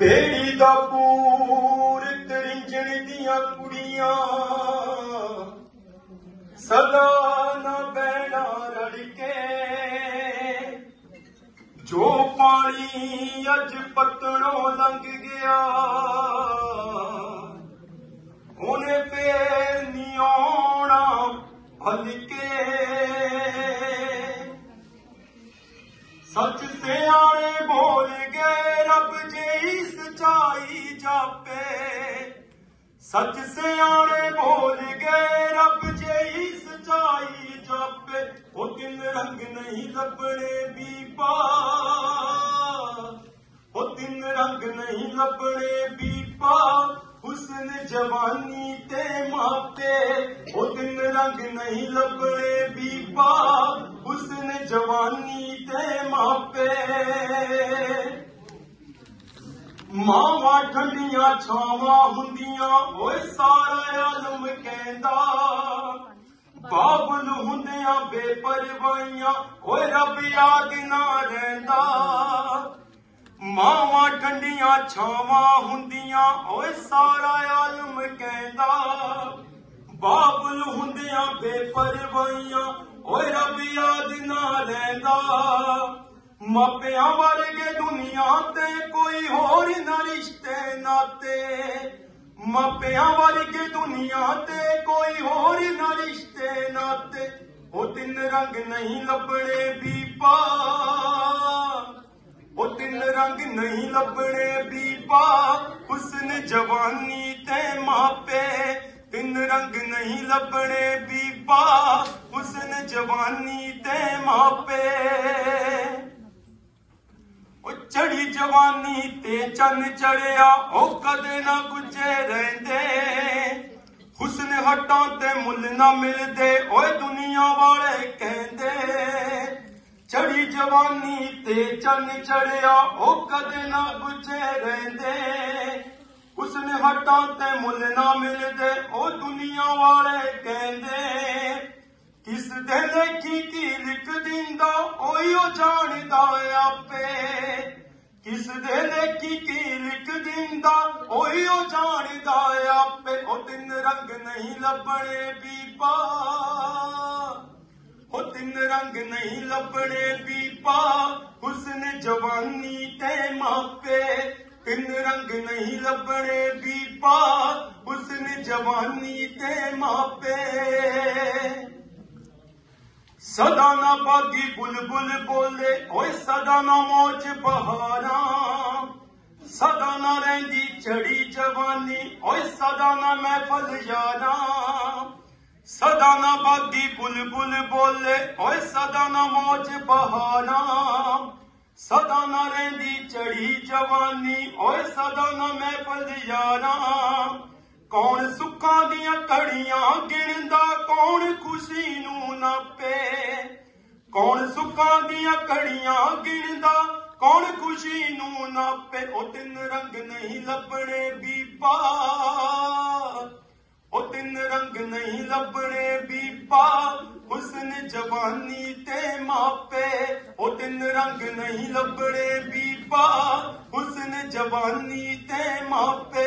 ਬੇੜੀ ਦਾ ਪੂਰ ਤਰਿੰਜਣ ਦੀਆਂ ਕੁੜੀਆਂ। ਸਦਾ ਨਾ ਬੈਣਾ ਰੜ ਕੇ। ਜੋ ਪਾਣੀ ਅੱਜ ਪਤਣੋਂ ਲੰਘ ਗਿਆ, ਉਹਨੇ ਫੇਰ ਨੀ ਆਉਣਾ ਹਲਕੇ। ਸੱਚ ਸਿਆਣੇ ਬੋਲ ਗਏ, ਰੱਬ ਜੀ ਸਚਾਈ ਜਾਪੇ। ਸੱਚ ਸਿਆਣੇ ਬੋਲ ਗਏ, ਰੱਬ ਜੀ ਸਚਾਈ ਜਾਪੇ। ਉਹ ਤਿੰਨ ਰੰਗ ਨਹੀਂ ਲੱਭਣੇ ਬੀਬਾ। ਉਹ ਤਿੰਨ ਰੰਗ ਨਹੀਂ ਲੱਭਣੇ ਬੀਬਾ। ਹੁਸਨ ਜਵਾਨੀ ਤੇ ਮਾਪੇ। ਉਹ ਤਿੰਨ ਰੰਗ ਨਹੀਂ ਲੱਭਣੇ ਬੀਬਾ। ਹੁਸਨ ਜਵਾਨੀ ਤੇ ਮਾਪੇ ਮਾਵਾਂ ਠੰਡੀਆਂ ਛਾਵਾਂ ਹੁੰਦੀਆਂ, ਓਏ ਸਾਰਾ ਆਲਮ ਕਹਿੰਦਾ। ਬਾਬਲ ਹੁੰਦਿਆਂ ਬੇਪਰਵਾਹੀਆਂ, ਓਏ ਰੱਬ ਯਾਦ ਨਾ ਰਹਿੰਦਾ। ਮਾਵਾਂ ਠੰਡੀਆਂ ਛਾਵਾਂ ਹੁੰਦੀਆਂ, ਓਏ ਸਾਰਾ ਆਲਮ ਕਹਿੰਦਾ। ਬਾਬਲ ਹੁੰਦਿਆਂ ਬੇਪਰਵਾਹੀਆਂ ਓਏ ਰੱਬ ਯਾਦ ਨਾ ਰਹਿੰਦਾ ਮਾਪਿਆਂ ਵਰਗੇ ਦੁਨੀਆ ਤੇ ਕੋਈ ਹੋਰ ਨਾ ਰਿਸ਼ਤੇ ਨਾਤੇ। ਮਾਪਿਆਂ ਵਰਗੇ ਦੁਨੀਆ ਤੇ ਕੋਈ ਹੋਰ ਨਾ ਰਿਸ਼ਤੇ ਨਾਤੇ। ਉਹ ਤਿੰਨ ਰੰਗ ਨਹੀਂ ਲੱਭਣੇ ਬੀਬਾ। ਉਹ ਤਿੰਨ ਰੰਗ ਨਹੀਂ ਲੱਭਣੇ ਬੀਬਾ। ਹੁਸਨ ਜਵਾਨੀ ਤੇ ਮਾਪੇ ਤਿੰਨ ਰੰਗ ਨਹੀਂ ਲੱਭਣੇ ਬੀਬਾ। ਹੁਸਨ ਜਵਾਨੀ ਤੇ ਮਾਪੇ ਉਹ ਚੜੀ ਜਵਾਨੀ ਤੇ ਚੰਨ ਚੜਿਆ ਉਹ ਕਦੇ ਨਾ ਗੁੱਜੇ ਰਹਿੰਦੇ ਹੁਸਨ ਹੱਟਾਂ ਤੇ ਮੁੱਲ ਨਾ ਮਿਲਦੇ ਓਏ ਦੁਨੀਆ ਵਾਲੇ ਕਹਿੰਦੇ ਚੜੀ ਜਵਾਨੀ ਤੇ ਚੰਨ ਚੜਿਆ ਉਹ ਕਦੇ ਨਾ ਗੁੱਜੇ ਰਹਿੰਦੇ ਹੁਸਨ ਹੱਟਾਂ ਤੇ ਮੁੱਲ ਨਾ ਮਿਲਦੇ ਉਹ ਦੁਨੀਆ ਵਾਲੇ ਕਹਿੰਦੇ ਕਿਸ ਦੇ ਲੇਖੀ ਕੀ ਲਿਖ ਦਿੰਦਾ ਓਏ ਜਾਣਦਾ ਆਪੇ। ਕਿਸ ਦੇ ਲੇਖੀ ਕੀ ਲਿਖ ਦਿੰਦਾ ਓਏ ਉਹ ਜਾਣਦਾ ਆਪੇ। ਉਹ ਤਿੰਨ ਰੰਗ ਨਹੀਂ ਲੱਭਣੇ ਬੀਬਾ। ਉਹ ਤਿੰਨ ਰੰਗ ਨਹੀਂ ਲੱਭਣੇ ਬੀਬਾ। ਹੁਸਨ ਜਵਾਨੀ ਤੇ ਮਾਪੇ। ਤਿੰਨ ਰੰਗ ਨਹੀਂ ਲੱਭਣੇ ਬੀਬਾ। ਹੁਸਨ ਜਵਾਨੀ ਤੇ ਮਾਪੇ। ਸਦਾ ਨਾ ਬਾਗੀ ਬੁਲਬੁਲ ਬੋਲੇ, ਓਏ ਸਦਾ ਨਾ ਮੋਚ ਬਹਾਰਾਂ। ਸਦਾ ਨਾ ਰਹਿੰਦੀ ਚੜੀ ਜਵਾਨੀ, ਓਏ ਸਦਾ ਨਾ ਮਹਿਫਲ ਯਾਰਾਂ। ਸਦਾ ਨਾ ਬਾਗੀ ਬੁਲਬੁਲ ਬੋਲੇ, ਓਏ ਸਦਾ ਨਾ ਮੋਚ ਬਹਾਰਾਂ। ਸਦਾ ਨਾ ਰਹਿੰਦੀ ਚੜੀ ਜਵਾਨੀ, ਓਏ ਸਦਾ ਨਾ ਮਹਿਫਲ ਯਾਰਾਂ। ਕੌਣ ਸੁੱਖਾਂ ਦੀਆਂ ਘੜੀਆਂ ਗਿਣਦਾ, ਕੌਣ ਖੁਸ਼ੀ ਨੂੰ ਨਾਪੇ? ਕੌਣ ਸੁੱਖਾਂ ਦੀਆਂ ਘੜੀਆਂ ਗਿਣਦਾ, ਕੌਣ ਖੁਸ਼ੀ ਨੂੰ ਨਾਪੇ? ਉਹ ਤਿੰਨ ਰੰਗ ਨਹੀਂ ਲੱਭਣੇ ਬੀਬਾ। ਉਹ ਤਿੰਨ ਰੰਗ ਨਹੀਂ ਲੱਭਣੇ ਬੀਬਾ। ਹੁਸਨ ਜਵਾਨੀ ਤੇ ਮਾਪੇ। ਉਹ ਤਿੰਨ ਰੰਗ ਨਹੀਂ ਲੱਭਣੇ ਬੀਬਾ। ਹੁਸਨ ਜਵਾਨੀ ਤੇ ਮਾਪੇ।